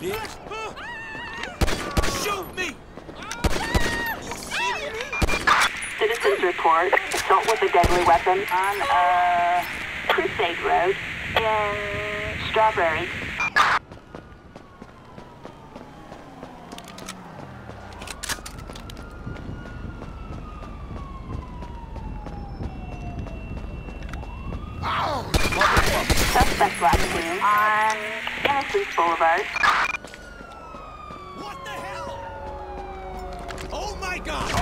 bitch. Shoot me! Citizens report assault with a deadly weapon on uh, Crusade Road in Strawberry. Suspect last on Boulevard. What the hell? Oh my god!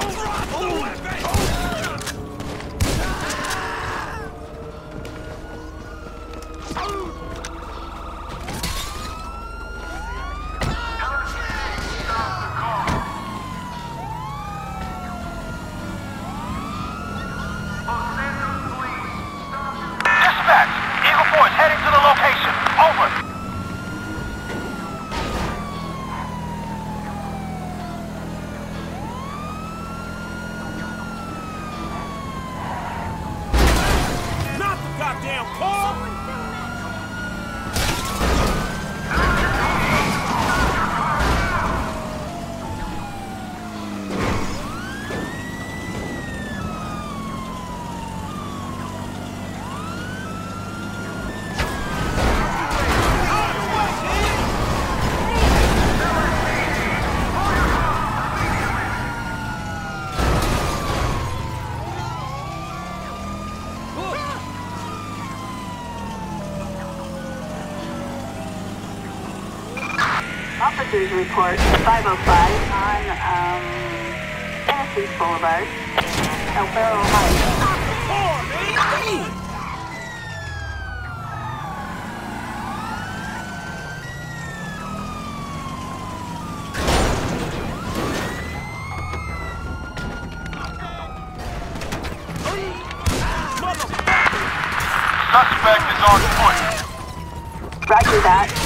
The goddamn Officers report 505 on um, Innocence Boulevard El Burro Heights. Suspect is on foot. Roger that.